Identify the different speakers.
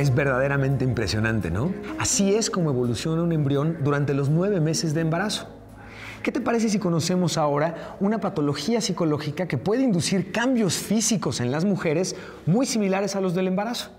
Speaker 1: Es verdaderamente impresionante, ¿no? Así es como evoluciona un embrión durante los nueve meses de embarazo. ¿Qué te parece si conocemos ahora una patología psicológica que puede inducir cambios físicos en las mujeres muy similares a los del embarazo?